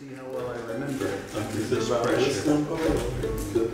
see how well I remember it. Is this pressure? Oh,